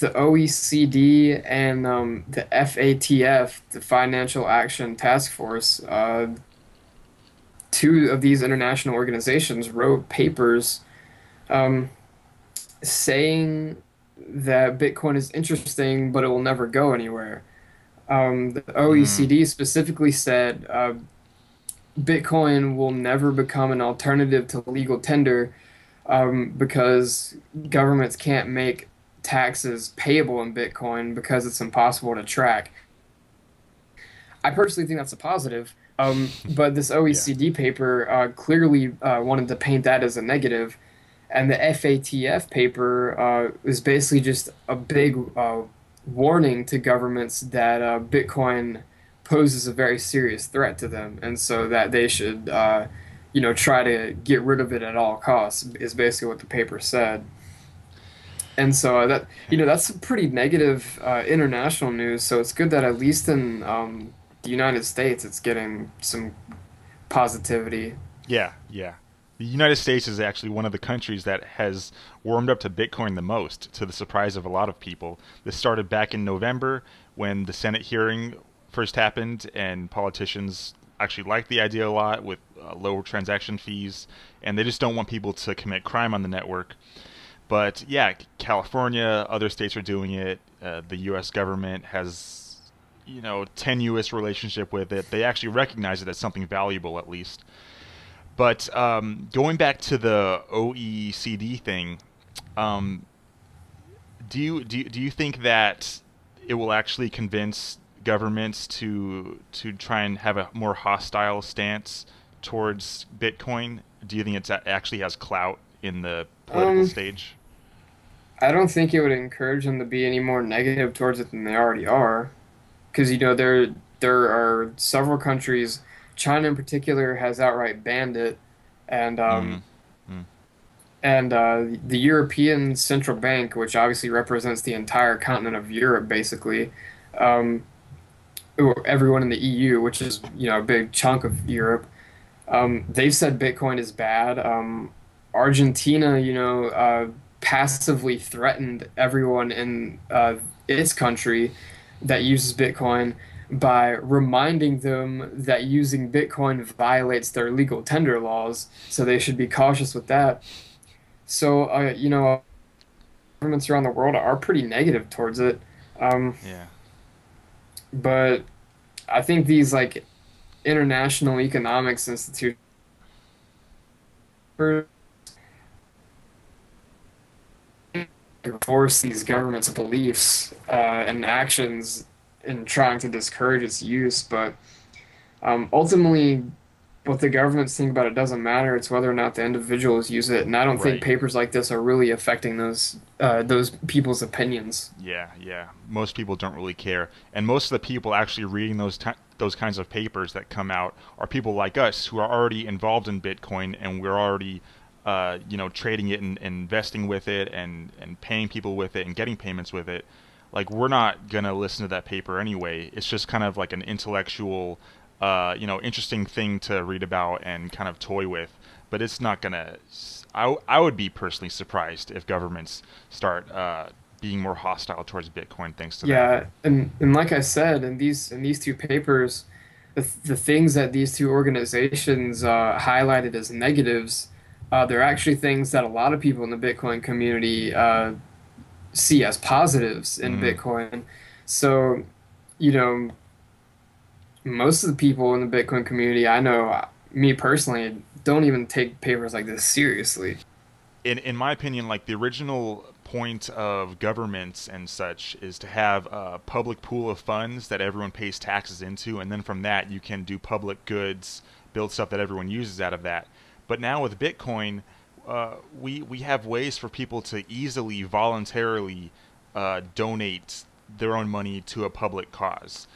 the OECD and um, the FATF, the Financial Action Task Force, uh, two of these international organizations wrote papers um, saying that Bitcoin is interesting, but it will never go anywhere. Um, the OECD mm. specifically said uh, Bitcoin will never become an alternative to legal tender um, because governments can't make taxes payable in Bitcoin because it's impossible to track. I personally think that's a positive, um, but this OECD yeah. paper uh, clearly uh, wanted to paint that as a negative, and the FATF paper uh, is basically just a big uh, warning to governments that uh, Bitcoin poses a very serious threat to them, and so that they should, uh, you know, try to get rid of it at all costs. Is basically what the paper said and so uh, that you know that's pretty negative uh, international news. So it's good that at least in um, the United States, it's getting some positivity. Yeah, yeah. The United States is actually one of the countries that has warmed up to Bitcoin the most, to the surprise of a lot of people. This started back in November when the Senate hearing first happened, and politicians actually liked the idea a lot with uh, lower transaction fees, and they just don't want people to commit crime on the network. But yeah, California, other states are doing it. Uh, the U.S. government has, you know, tenuous relationship with it. They actually recognize it as something valuable, at least. But um, going back to the OECD thing, um, do you do you, do you think that it will actually convince governments to to try and have a more hostile stance towards Bitcoin? Do you think it actually has clout in the political um, stage? I don't think it would encourage them to be any more negative towards it than they already are, because you know there there are several countries, China in particular has outright banned it, and um, mm. and uh, the European Central Bank, which obviously represents the entire continent of Europe, basically, um, everyone in the EU, which is you know a big chunk of Europe, um, they've said Bitcoin is bad. Um, Argentina, you know. Uh, passively threatened everyone in uh, its country that uses Bitcoin by reminding them that using Bitcoin violates their legal tender laws, so they should be cautious with that. So, uh, you know, governments around the world are pretty negative towards it. Um, yeah. But I think these like international economics institutions force these governments' beliefs uh, and actions in trying to discourage its use. But um, ultimately, what the governments think about it doesn't matter. It's whether or not the individuals use it, and I don't right. think papers like this are really affecting those uh, those people's opinions. Yeah, yeah. Most people don't really care, and most of the people actually reading those t- those kinds of papers that come out are people like us who are already involved in Bitcoin, and we're already uh, you know, trading it and, and, investing with it and, and paying people with it and getting payments with it, like we're not gonna listen to that paper anyway. It's just kind of like an intellectual, uh, you know, interesting thing to read about and kind of toy with. But it's not gonna. I, I would be personally surprised if governments start uh, being more hostile towards Bitcoin thanks to yeah, that. Yeah, and and like I said, in these in these two papers, the the things that these two organizations uh, highlighted as negatives uh, they're actually things that a lot of people in the Bitcoin community uh, see as positives in mm. Bitcoin. So, you know, most of the people in the Bitcoin community, I know, me personally, don't even take papers like this seriously. In in my opinion, like the original point of governments and such is to have a public pool of funds that everyone pays taxes into, and then from that you can do public goods, build stuff that everyone uses out of that. But now with Bitcoin, uh, we we have ways for people to easily, voluntarily uh, donate their own money to a public cause.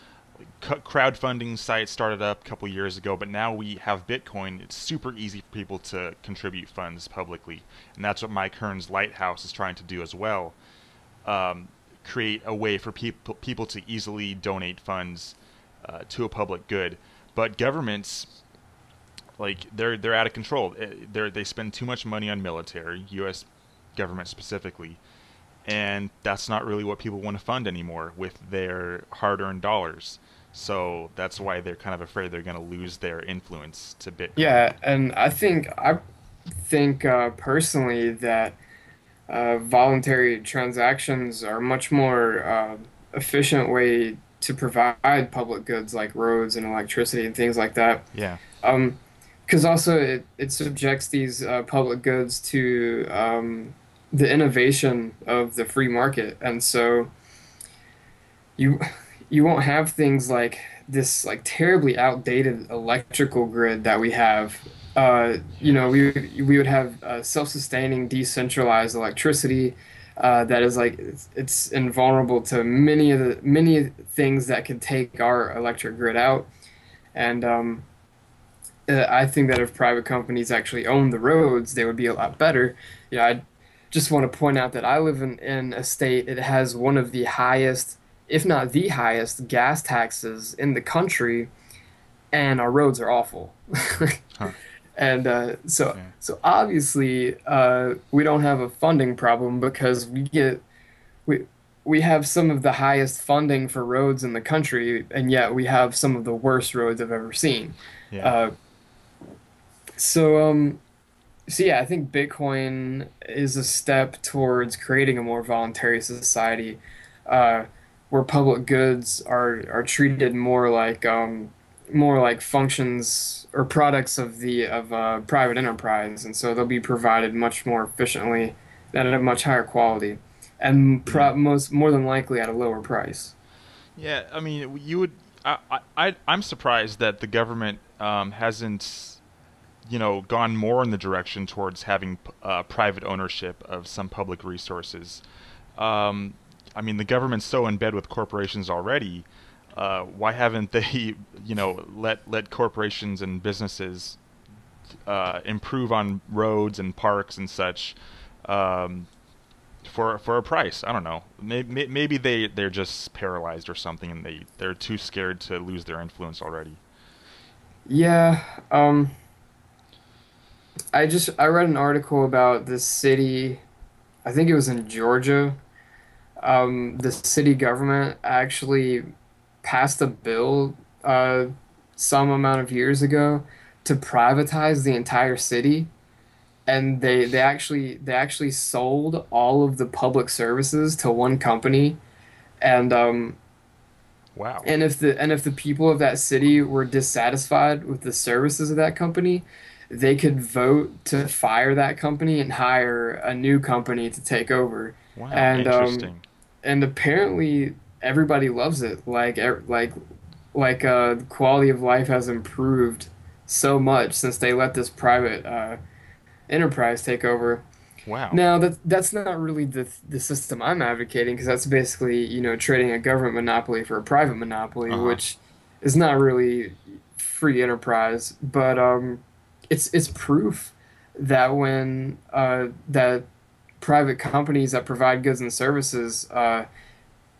Crowdfunding sites started up a couple years ago, but now we have Bitcoin. It's super easy for people to contribute funds publicly, and that's what Mike Hearn's Lighthouse is trying to do as well. Um, create a way for people people to easily donate funds uh, to a public good. But governments like they're they're out of control. Eh, they they spend too much money on military, U.S. government specifically. and that's not really what people want to fund anymore with their hard-earned dollars. So that's why they're kind of afraid they're going to lose their influence to Bitcoin. Yeah, and I think I think uh, personally that uh, voluntary transactions are a much more uh, efficient way to provide public goods like roads and electricity and things like that. Yeah. Um, because also it, it subjects these uh, public goods to um, the innovation of the free market, and so you you won't have things like this like terribly outdated electrical grid that we have. Uh, you know, we we would have uh, self-sustaining, decentralized electricity uh, that is like it's, it's invulnerable to many of the many things that could take our electric grid out, and um, uh, I think that if private companies actually owned the roads, they would be a lot better. You know, I just want to point out that I live in, in a state that has one of the highest, if not the highest, gas taxes in the country, and our roads are awful. huh. And uh, so, yeah. so obviously, uh, we don't have a funding problem because we get we we have some of the highest funding for roads in the country, and yet we have some of the worst roads I've ever seen. Yeah. Uh, so um, so yeah, I think Bitcoin is a step towards creating a more voluntary society, uh, where public goods are are treated more like um, more like functions or products of the of a private enterprise, and so they'll be provided much more efficiently and at a much higher quality, and pro- most more than likely at a lower price. Yeah, I mean, you would. I I I'm surprised that the government um, hasn't you know, gone more in the direction towards having uh, private ownership of some public resources. Um, I mean, the government's so in bed with corporations already uh, why haven't they, you know, let let corporations and businesses uh, improve on roads and parks and such um, for for a price? I don't know. Maybe, maybe they they're just paralyzed or something, and they they're too scared to lose their influence already. Yeah. Um, I just I read an article about this city. I think it was in Georgia. Um, the city government actually passed a bill uh, some amount of years ago to privatize the entire city and they they actually they actually sold all of the public services to one company and um wow and if the and if the people of that city were dissatisfied with the services of that company they could vote to fire that company and hire a new company to take over wow and interesting um, and apparently everybody loves it. Like like like uh, quality of life has improved so much since they let this private uh, enterprise take over. Wow. Now that that's not really the the system I'm advocating because that's basically you know trading a government monopoly for a private monopoly, uh-huh. which is not really free enterprise. But um, it's it's proof that when uh, that private companies that provide goods and services uh,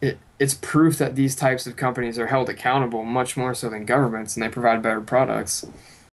it, it's proof that these types of companies are held accountable much more so than governments and they provide better products.